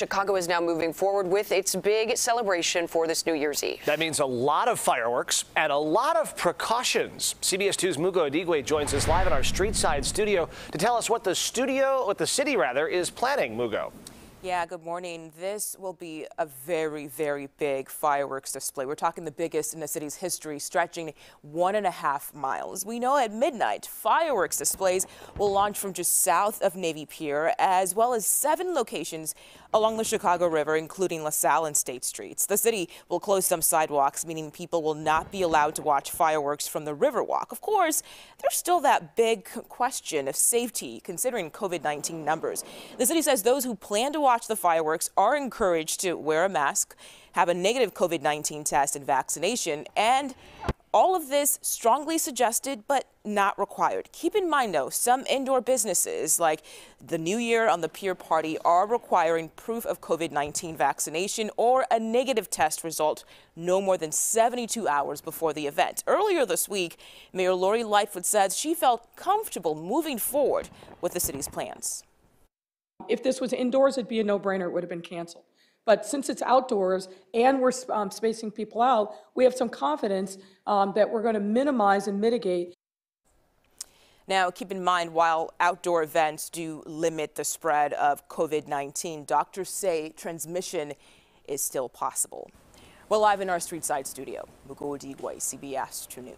Chicago is now moving forward with its big celebration for this New Year's Eve. That means a lot of fireworks and a lot of precautions. CBS 2's Mugo Odigwe joins us live in our street side studio to tell us what the studio, what the city rather, is planning, Mugo. Yeah, good morning. This will be a very, very big fireworks display. We're talking the biggest in the city's history, stretching one and a half miles. We know at midnight, fireworks displays will launch from just south of Navy Pier, as well as seven locations along the Chicago River, including LaSalle and State Streets. The city will close some sidewalks, meaning people will not be allowed to watch fireworks from the Riverwalk. Of course, there's still that big question of safety, considering COVID-19 numbers. The city says those who plan to watch the fireworks are encouraged to wear a mask, have a negative COVID-19 test and vaccination, and all of this strongly suggested, but not required. Keep in mind, though, some indoor businesses like the New Year on the Pier Party are requiring proof of COVID-19 vaccination or a negative test result no more than 72 hours before the event. Earlier this week, Mayor Lori Lightfoot said she felt comfortable moving forward with the city's plans. If this was indoors, it'd be a no-brainer. It would have been canceled. But since it's outdoors and we're um, spacing people out, we have some confidence um, that we're going to minimize and mitigate. Now, keep in mind, while outdoor events do limit the spread of COVID-19, doctors say transmission is still possible. We're live in our street side studio. Mugo Odigwe, CBS 2 News.